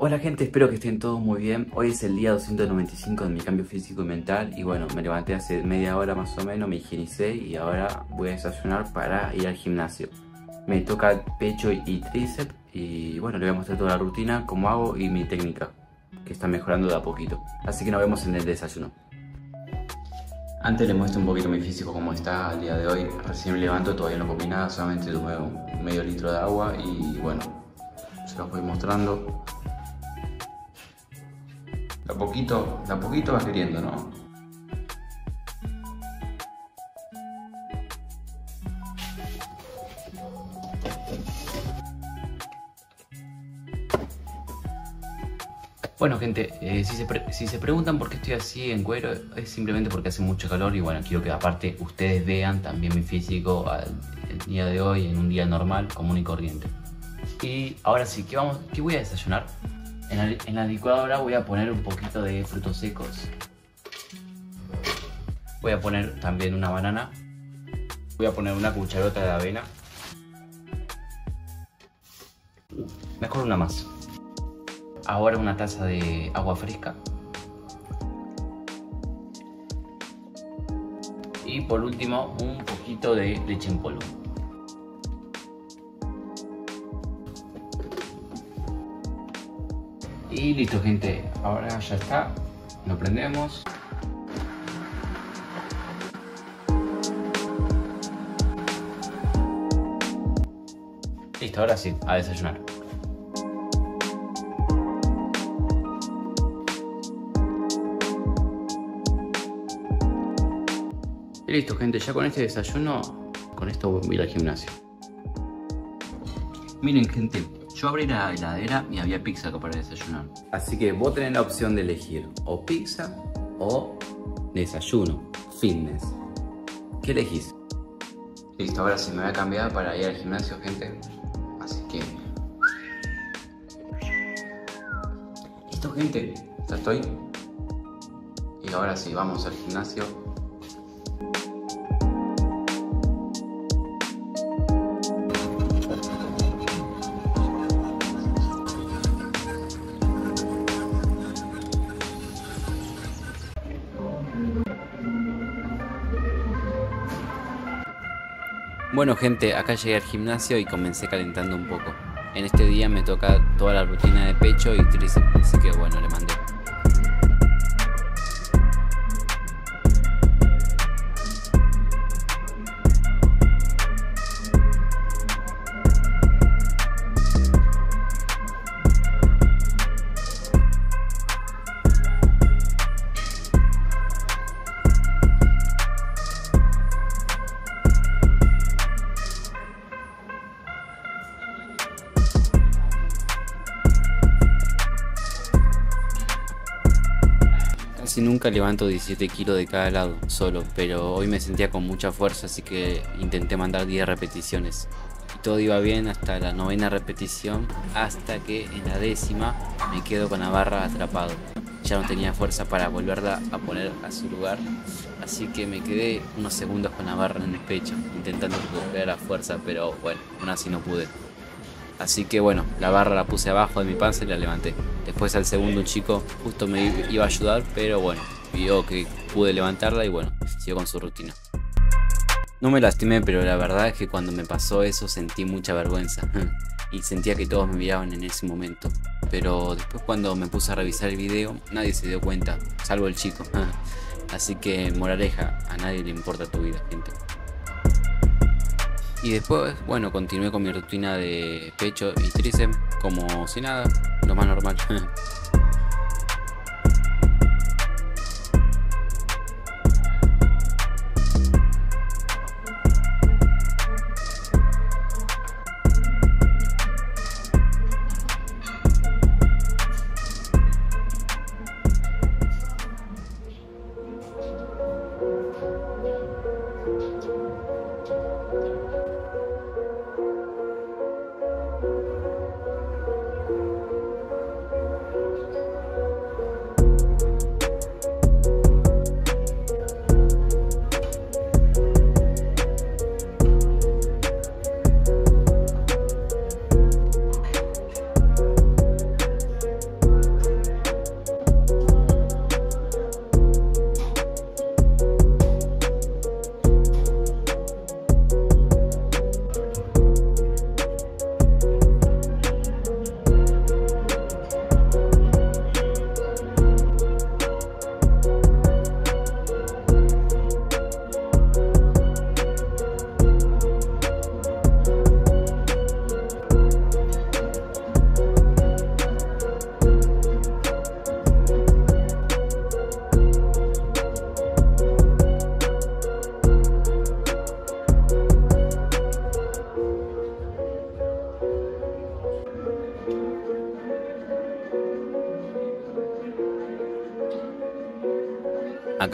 Hola gente, espero que estén todos muy bien. Hoy es el día 295 de mi cambio físico y mental y bueno, me levanté hace media hora más o menos, me higienicé y ahora voy a desayunar para ir al gimnasio. Me toca pecho y tríceps y bueno, le voy a mostrar toda la rutina, cómo hago y mi técnica, que está mejorando de a poquito. Así que nos vemos en el desayuno. Antes les muestro un poquito mi físico como está al día de hoy. Recién me levanto, todavía no comí nada, solamente tomé un medio litro de agua y bueno, se los voy mostrando. De a poquito, de a poquito va queriendo, ¿no? Bueno gente, eh, si, se preguntan por qué estoy así en cuero, es simplemente porque hace mucho calor y bueno, quiero que aparte ustedes vean también mi físico al, el día de hoy en un día normal, común y corriente. Y ahora sí, ¿qué, vamos, qué voy a desayunar? En la, licuadora voy a poner un poquito de frutos secos. Voy a poner también una banana. Voy a poner una cucharota de avena. Mejor una más. Ahora una taza de agua fresca. Y por último un poquito de leche en polvo. Y listo gente, ahora ya está, lo prendemos. Listo, ahora sí, a desayunar. Y listo, gente, ya con este desayuno, con esto voy a ir al gimnasio. Miren, gente, yo abrí la heladera y había pizza para desayunar. Así que vos tenés la opción de elegir o pizza o desayuno, fitness. ¿Qué elegís? Listo, ahora sí me voy a cambiar para ir al gimnasio, gente. Así que... Listo, gente. Ya estoy. Y ahora sí, vamos al gimnasio. Bueno gente, acá llegué al gimnasio y comencé calentando un poco. En este día me toca toda la rutina de pecho y tríceps, así que bueno, le mandé. Nunca levanto 17 kilos de cada lado solo, pero hoy me sentía con mucha fuerza, así que intenté mandar 10 repeticiones. Y todo iba bien hasta la novena repetición, hasta que en la décima me quedo con la barra atrapado. Ya no tenía fuerza para volverla a poner a su lugar, así que me quedé unos segundos con la barra en el pecho, intentando recuperar la fuerza, pero bueno, aún así no pude. Así que bueno, la barra la puse abajo de mi panza y la levanté. Después al segundo chico justo me iba a ayudar, pero bueno, vio que pude levantarla y bueno, siguió con su rutina. No me lastimé, pero la verdad es que cuando me pasó eso sentí mucha vergüenza. y sentía que todos me miraban en ese momento. Pero después cuando me puse a revisar el video, nadie se dio cuenta, salvo el chico. Así que moraleja, a nadie le importa tu vida, gente. Y después, bueno, continué con mi rutina de pecho y tríceps como si nada, lo más normal.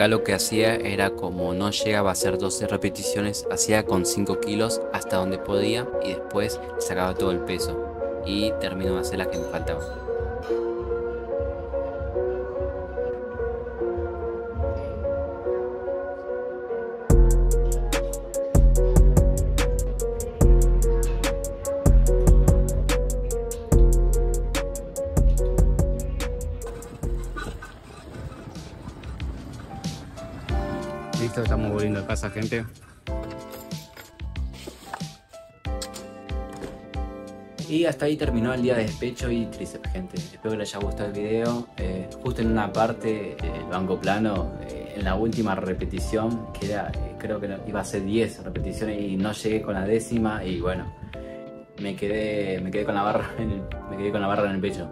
Acá lo que hacía era como no llegaba a hacer 12 repeticiones, hacía con 5 kilos hasta donde podía y después sacaba todo el peso y terminó de hacer las que me faltaban. Listo, estamos volviendo a casa, gente. Y hasta ahí terminó el día de despecho y tríceps, gente. Espero que les haya gustado el video. Eh, justo en una parte, eh, el banco plano, eh, en la última repetición, que era, creo que iba a ser 10 repeticiones y no llegué con la décima y bueno, me quedé, me quedé con la barra me quedé con la barra en el pecho.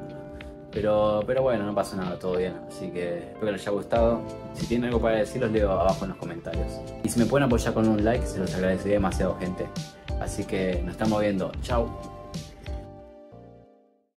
Pero, pero bueno, no pasa nada, todo bien. Así que espero que les haya gustado. Si tienen algo para decir, los leo abajo en los comentarios. Y si me pueden apoyar con un like, se los agradecería demasiado, gente. Así que nos estamos viendo. Chao.